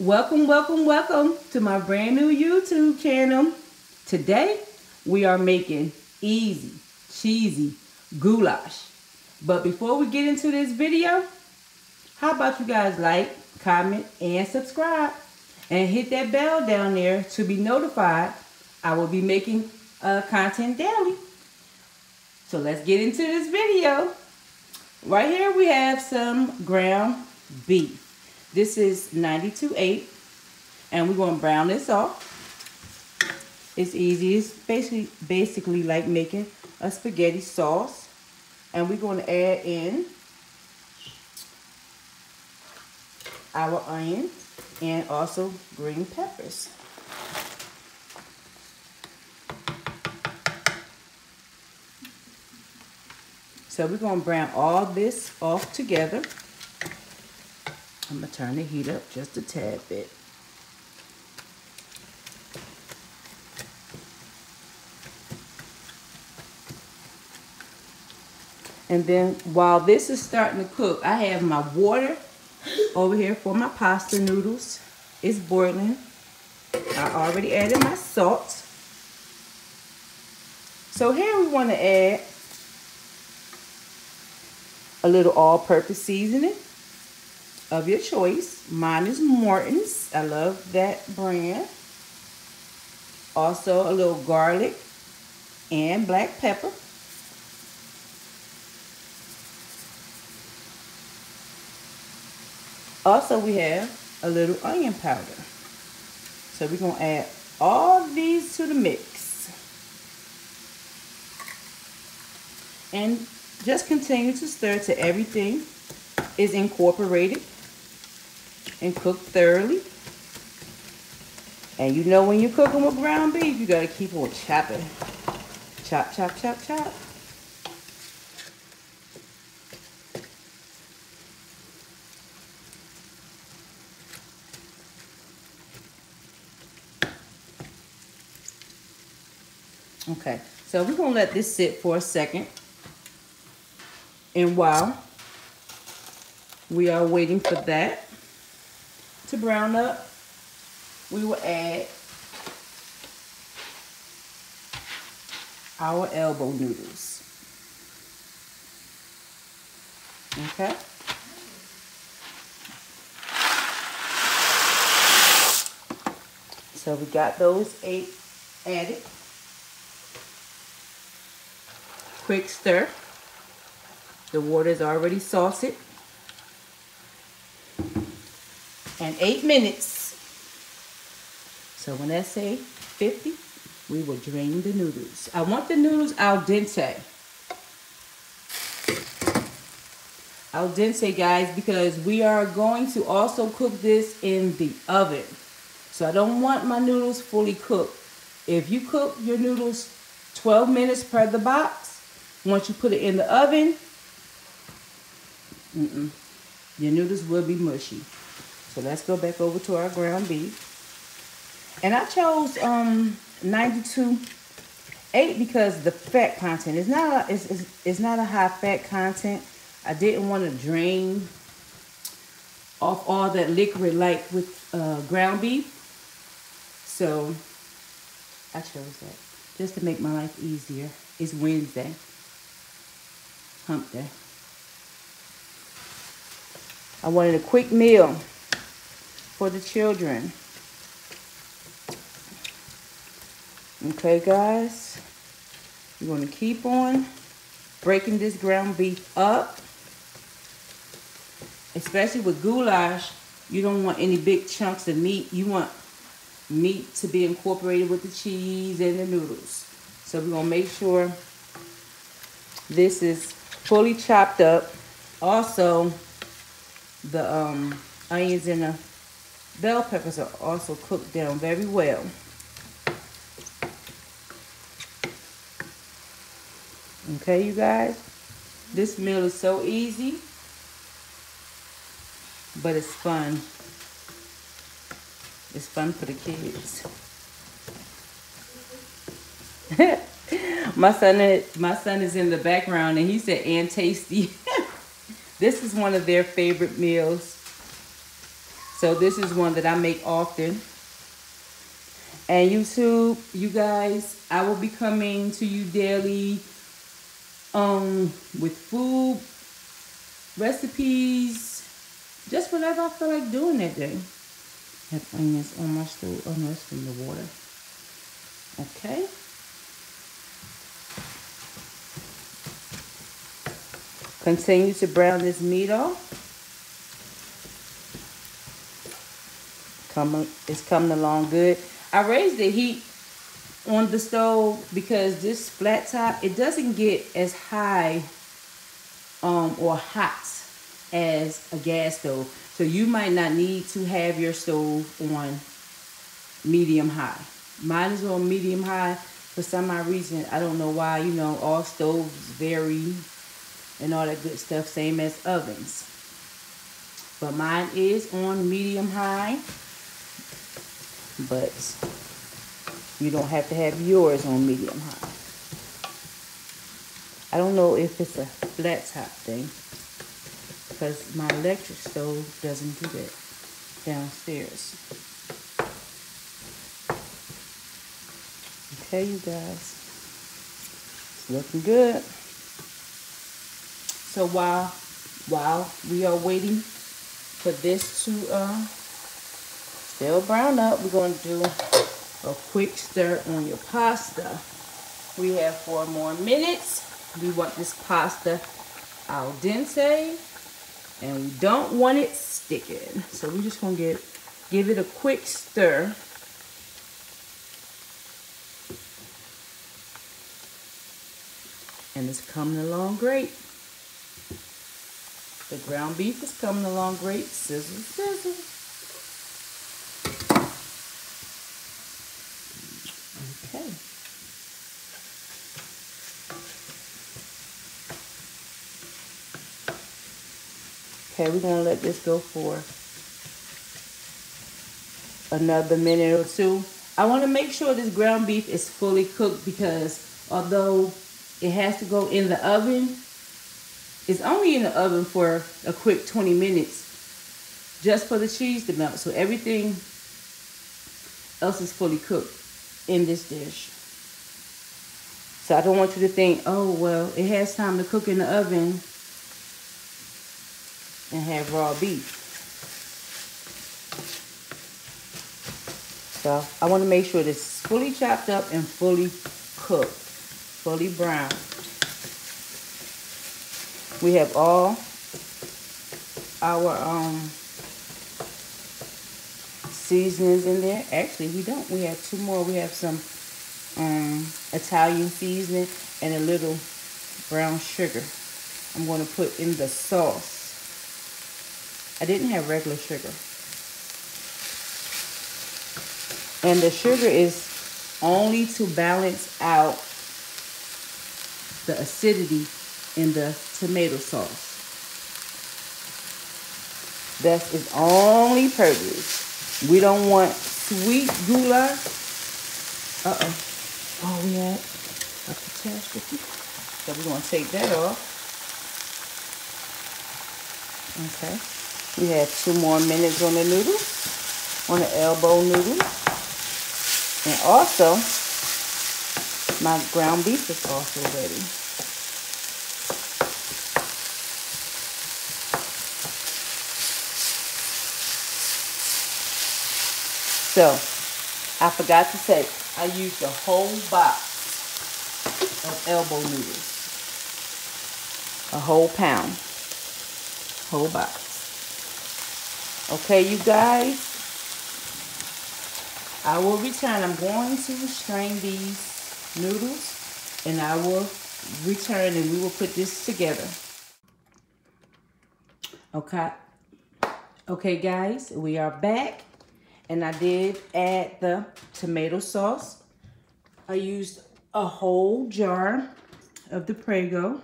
Welcome, welcome, welcome to my brand new YouTube channel. Today, we are making easy, cheesy goulash. But before we get into this video, how about you guys like, comment, and subscribe? And hit that bell down there to be notified. I will be making uh, content daily. So let's get into this video. Right here we have some ground beef. This is 92.8 and we're going to brown this off. It's easy. It's basically, basically like making a spaghetti sauce. And we're going to add in our onions and also green peppers. So we're going to brown all this off together. I'm going to turn the heat up just a tad bit. And then while this is starting to cook, I have my water over here for my pasta noodles. It's boiling. I already added my salt. So here we want to add a little all-purpose seasoning of your choice. Mine is Morton's. I love that brand. Also a little garlic and black pepper. Also we have a little onion powder. So we're going to add all these to the mix. And just continue to stir till everything is incorporated and cook thoroughly. And you know when you're cooking with ground beef, you got to keep on chopping. Chop, chop, chop, chop. Okay, so we're to let this sit for a second. And while we are waiting for that to brown up, we will add our elbow noodles. Okay? So we got those eight added. Quick stir. The water is already sauced. And eight minutes. So when I say 50, we will drain the noodles. I want the noodles al dente. Al dente, guys, because we are going to also cook this in the oven. So I don't want my noodles fully cooked. If you cook your noodles 12 minutes per the box, once you put it in the oven, Mm -mm. Your noodles will be mushy. So let's go back over to our ground beef. And I chose um 92 8 because the fat content is not a, it's, it's, it's not a high fat content. I didn't want to drain off all that liquid like with uh, ground beef. So I chose that just to make my life easier. It's Wednesday, hump day. I wanted a quick meal for the children. Okay, guys. You're going to keep on breaking this ground beef up. Especially with goulash, you don't want any big chunks of meat. You want meat to be incorporated with the cheese and the noodles. So we're going to make sure this is fully chopped up. Also, the um, onions and the bell peppers are also cooked down very well. Okay, you guys? This meal is so easy, but it's fun. It's fun for the kids. my son, my son is in the background, and he said, "And tasty." This is one of their favorite meals. So this is one that I make often. And YouTube, you guys, I will be coming to you daily um, with food, recipes, just whatever I feel like doing that day. Have onions on my stove. Oh no, it's from the water. Okay. Continue to brown this meat off. Coming, it's coming along good. I raised the heat on the stove because this flat top, it doesn't get as high um, or hot as a gas stove. So you might not need to have your stove on medium high. Mine is on medium high for some odd reason. I don't know why, you know, all stoves vary and all that good stuff, same as ovens. But mine is on medium high. But you don't have to have yours on medium high. I don't know if it's a flat top thing. Because my electric stove doesn't do that downstairs. Okay, you guys. It's looking good. So while while we are waiting for this to uh, still brown up, we're going to do a quick stir on your pasta. We have four more minutes. We want this pasta al dente and we don't want it sticking. So we're just going to get give it a quick stir. And it's coming along great. The ground beef is coming along great. Sizzle, sizzle. Okay. Okay, we're going to let this go for another minute or two. I want to make sure this ground beef is fully cooked because although it has to go in the oven, it's only in the oven for a quick 20 minutes just for the cheese to melt. So everything else is fully cooked in this dish. So I don't want you to think, oh, well, it has time to cook in the oven and have raw beef. So I want to make sure it's fully chopped up and fully cooked, fully brown. We have all our um, seasonings in there. Actually, we don't. We have two more. We have some um, Italian seasoning and a little brown sugar. I'm going to put in the sauce. I didn't have regular sugar. And the sugar is only to balance out the acidity in the tomato sauce. That's its only purpose. We don't want sweet goulash. Uh-oh. Oh, we had a catastrophe. So we're going to take that off. Okay. We have two more minutes on the noodles, on the elbow noodles. And also, my ground beef is also ready. So, I forgot to say, I used a whole box of elbow noodles. A whole pound. Whole box. Okay, you guys. I will return. I'm going to strain these noodles and I will return and we will put this together. Okay. Okay, guys, we are back. And I did add the tomato sauce. I used a whole jar of the Prego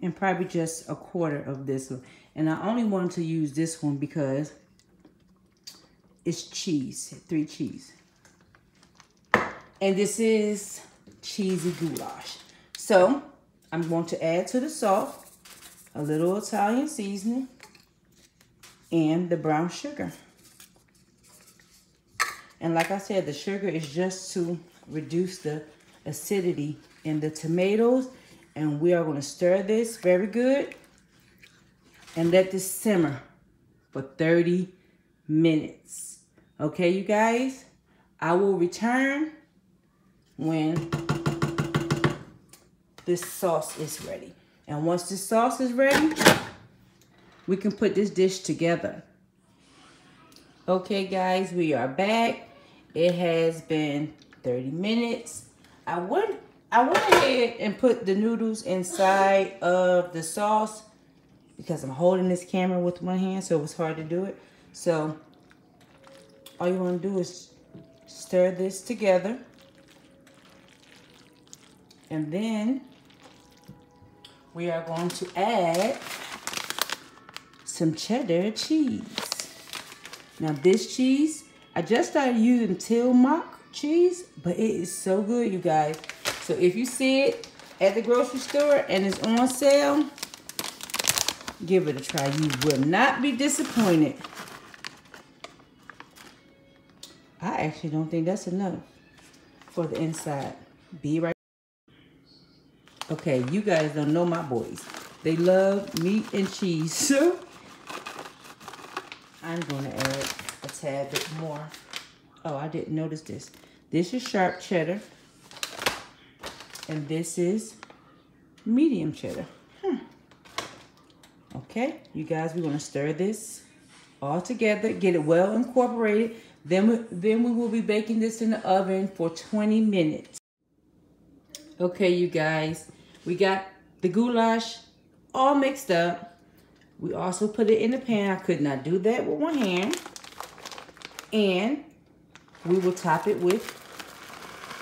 and probably just a quarter of this one. And I only wanted to use this one because it's cheese, three cheese. And this is cheesy goulash. So I'm going to add to the salt a little Italian seasoning and the brown sugar. And like I said, the sugar is just to reduce the acidity in the tomatoes. And we are going to stir this very good and let this simmer for 30 minutes. Okay, you guys? I will return when this sauce is ready. And once this sauce is ready, we can put this dish together. Okay, guys, we are back. It has been 30 minutes. I went, I went ahead and put the noodles inside of the sauce because I'm holding this camera with one hand, so it was hard to do it. So all you want to do is stir this together. And then we are going to add some cheddar cheese. Now this cheese, I just started using Tillamook cheese, but it is so good, you guys. So if you see it at the grocery store and it's on sale, Give it a try. You will not be disappointed. I actually don't think that's enough for the inside. Be right. Okay, you guys don't know my boys. They love meat and cheese. So I'm going to add a tad bit more. Oh, I didn't notice this. This is sharp cheddar. And this is medium cheddar. Okay, you guys, we're gonna stir this all together, get it well incorporated. Then we, then we will be baking this in the oven for 20 minutes. Okay, you guys, we got the goulash all mixed up. We also put it in the pan. I could not do that with one hand. And we will top it with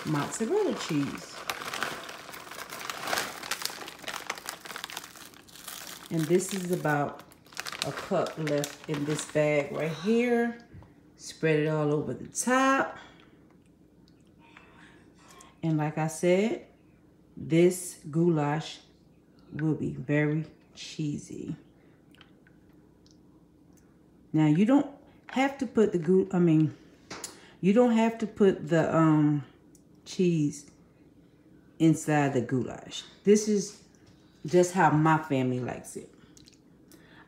mozzarella cheese. And this is about a cup left in this bag right here. Spread it all over the top. And like I said, this goulash will be very cheesy. Now you don't have to put the goo I mean, you don't have to put the um cheese inside the goulash. This is just how my family likes it.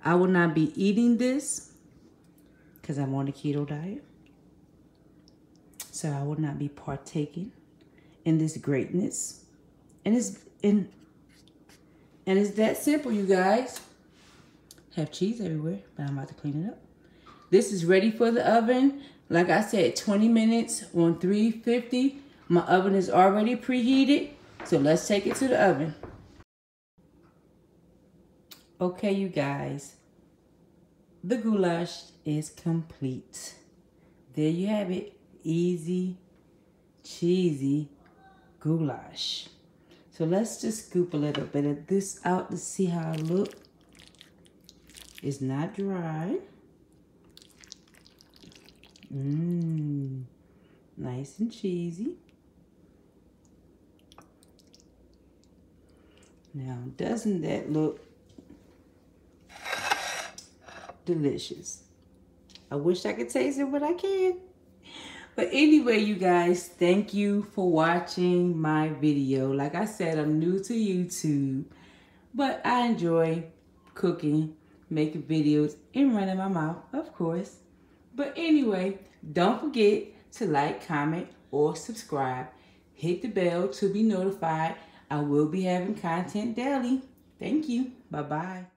I will not be eating this because I'm on a keto diet. So I will not be partaking in this greatness. And it's and, and it's that simple, you guys. Have cheese everywhere, but I'm about to clean it up. This is ready for the oven. Like I said, 20 minutes on 350. My oven is already preheated. So let's take it to the oven. Okay, you guys, the goulash is complete. There you have it. Easy, cheesy goulash. So let's just scoop a little bit of this out to see how it look. It's not dry. Mmm, nice and cheesy. Now, doesn't that look delicious. I wish I could taste it, but I can't. But anyway, you guys, thank you for watching my video. Like I said, I'm new to YouTube, but I enjoy cooking, making videos, and running my mouth, of course. But anyway, don't forget to like, comment, or subscribe. Hit the bell to be notified. I will be having content daily. Thank you. Bye-bye.